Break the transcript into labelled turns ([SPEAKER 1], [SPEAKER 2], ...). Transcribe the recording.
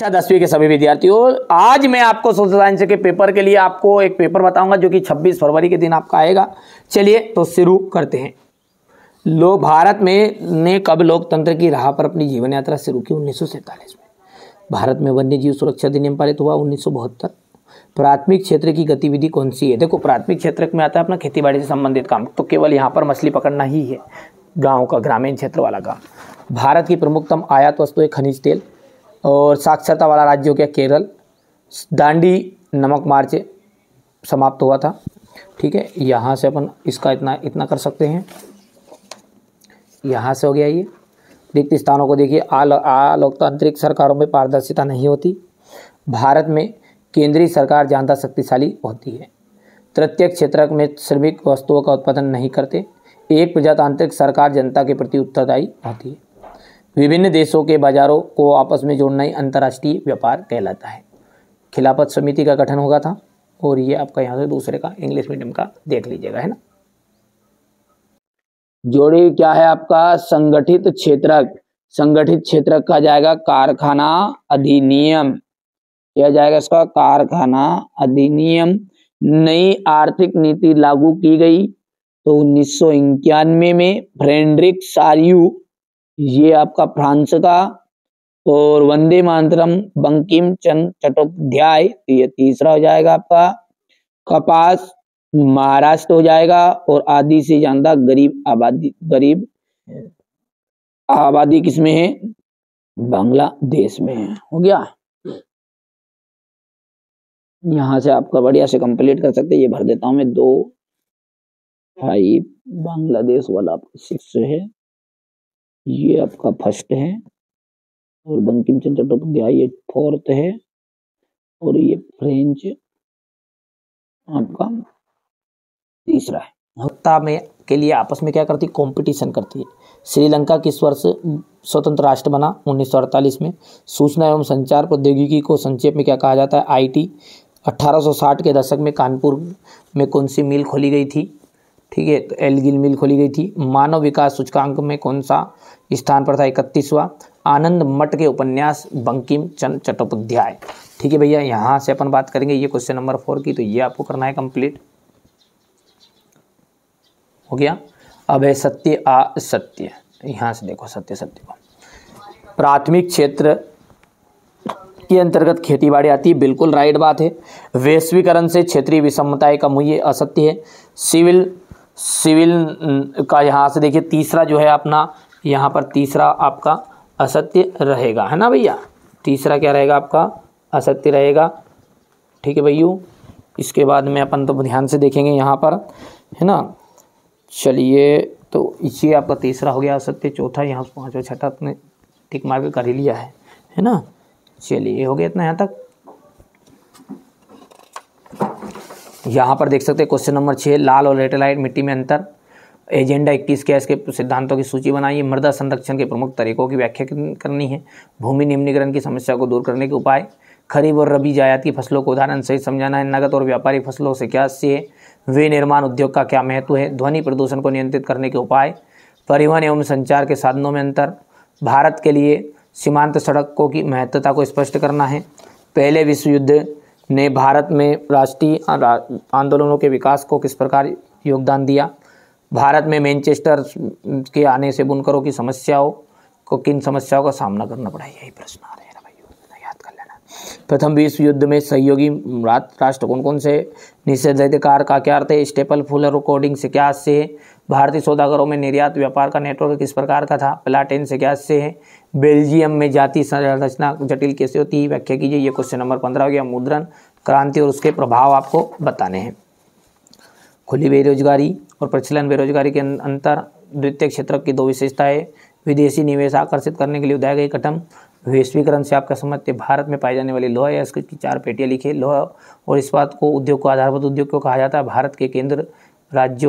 [SPEAKER 1] अच्छा दसवीं के सभी विद्यार्थियों, आज मैं आपको सोशल साइंस के पेपर के लिए आपको एक पेपर बताऊँगा जो कि 26 फरवरी के दिन आपका आएगा। चलिए तो शुरू करते हैं। लोग भारत में ने कब लोकतंत्र की राह पर अपनी जीवन यात्रा शुरू की? उन्नीस सौ सैंतालीस में। भारत में वन्य जीव सुरक्षा अधिनियम पारित हुआ उन्नीस सौ बहत्तर। प्राथमिक क्षेत्र की गतिविधि कौन सी है? देखो, प्राथमिक क्षेत्र में आता है अपना खेती से संबंधित काम। तो केवल यहाँ पर मछली पकड़ना ही है, गाँव का, ग्रामीण क्षेत्र वाला काम। भारत की प्रमुखतम आयात वस्तु है खनिज तेल। और साक्षरता वाला राज्य हो गया केरल, दांडी, नमक मार्च समाप्त हुआ था। ठीक है, यहाँ से अपन इसका इतना इतना कर सकते हैं। यहाँ से हो गया ये। रिक्त स्थानों को देखिए आ लोकतांत्रिक सरकारों में पारदर्शिता नहीं होती। भारत में केंद्रीय सरकार ज़्यादा शक्तिशाली होती है। तृतीय क्षेत्र में श्रमिक वस्तुओं का उत्पादन नहीं करते। एक प्रजातांत्रिक सरकार जनता के प्रति उत्तरदायी होती है। विभिन्न देशों के बाजारों को आपस में जोड़ना ही अंतर्राष्ट्रीय व्यापार कहलाता है। खिलाफत समिति का गठन होगा था, और ये आपका यहाँ से दूसरे का इंग्लिश मीडियम का देख लीजिएगा, है ना? जोड़ी क्या है आपका? संगठित क्षेत्र संगठित क्षेत्र का जाएगा कारखाना अधिनियम। क्या जाएगा इसका कारखाना अधिनियम। नई आर्थिक नीति लागू की गई तो उन्नीस सौ इक्यानवे में फ्रेंड्रिक सारियू ये आपका फ्रांस का और वंदे मातरम, बंकिम चंद चट्टोपाध्याय तो ये तीसरा हो जाएगा आपका। कपास महाराष्ट्र हो जाएगा और आदि से ज़्यादा गरीब आबादी गरीब आबादी किसमें है? बांग्लादेश में है। हो गया? यहाँ से आपका बढ़िया से कंप्लीट कर सकते हैं। ये भर देता हूँ मैं। दो फाइव बांग्लादेश वाला आपका सिक्स है। ये आपका फ़र्स्ट है और बंकिम चंद्र चट्टोपाध्याय ये फोर्थ है और ये फ्रेंच आपका तीसरा है। हत्ता में के लिए आपस में क्या करती है? कंपटीशन करती है। श्रीलंका किस वर्ष स्वतंत्र राष्ट्र बना? 1948 में। सूचना एवं संचार प्रौद्योगिकी को संक्षेप में क्या कहा जाता है? आईटी 1860 के दशक में कानपुर में कौन सी मिल खोली गई थी? ठीक है तो एलगिल मिल खोली गई थी। मानव विकास सूचकांक में कौन सा स्थान पर था? इकतीसवा। आनंद मठ के उपन्यास बंकिम चंद चट्टोपाध्याय। ठीक है भैया, यहाँ से अपन बात करेंगे ये क्वेश्चन नंबर फोर की तो ये आपको करना है कंप्लीट हो गया? अब है सत्य आ सत्य। यहाँ से देखो सत्य सत्य को। प्राथमिक क्षेत्र के अंतर्गत खेतीबाड़ी आती है, बिल्कुल राइट बात है। वैश्वीकरण से क्षेत्रीय विषमताएँ कम हुई है, असत्य है। सिविल सिविल का यहाँ से देखिए तीसरा जो है अपना, यहाँ पर तीसरा आपका असत्य रहेगा। है ना भैया? तीसरा क्या रहेगा आपका? असत्य रहेगा। ठीक है भैया? इसके बाद में अपन तो ध्यान से देखेंगे यहाँ पर। है ना? चलिए तो ये आपका तीसरा हो गया असत्य, चौथा यहाँ पाँचवा, छठा अपने टिक मार के कर ही लिया है। है ना? चलिए, हो गया इतना यहाँ तक। यहाँ पर देख सकते हैं क्वेश्चन नंबर छः लाल और लेटेलाइट मिट्टी में अंतर। एजेंडा इक्कीस के इसके सिद्धांतों की सूची बनाइए। मृदा संरक्षण के प्रमुख तरीकों की व्याख्या करनी है? भूमि निम्नीकरण की समस्या को दूर करने के उपाय। खरीब और रबी जायात की फ़सलों को उदाहरण सहित समझाना है। नगद और व्यापारिक फ़सलों से क्या से? वे निर्माण उद्योग का क्या महत्व है? ध्वनि प्रदूषण को नियंत्रित करने के उपाय। परिवहन एवं संचार के साधनों में अंतर। भारत के लिए सीमांत सड़कों की महत्वता को स्पष्ट करना है। पहले विश्व युद्ध ने भारत में राष्ट्रीय आंदोलनों के विकास को किस प्रकार योगदान दिया? भारत में मैनचेस्टर के आने से बुनकरों की समस्याओं को, किन समस्याओं का सामना करना पड़ा? यही प्रश्न आ रहा हैं। प्रथम विश्व युद्ध में सहयोगी राष्ट्र कौन कौन से निषेधाधिकार का क्या अर्थ है? स्टेपल, फुलर कोडिंग से क्या से भारतीय सौदागरों में निर्यात व्यापार का नेटवर्क किस प्रकार का था? प्लाटेन से क्या से है? बेल्जियम में जाति संरचना जटिल कैसे होती है? व्याख्या कीजिए। ये क्वेश्चन नंबर पंद्रह हो गया। मुद्रण, क्रांति और उसके प्रभाव आपको बताने हैं। खुली बेरोजगारी और प्रचलन बेरोजगारी के अंतर, द्वितीय क्षेत्र की दो विशेषताएँ, विदेशी निवेश आकर्षित करने के लिए उठाए गए कदम वैश्वीकरण से आपका समझते भारत में पाए जाने वाले लोहा या इसकी चार पेटियाँ लिखे लोहा और इस बात को उद्योग को, आधारभूत उद्योग को कहा जाता है। भारत के केंद्र राज्यों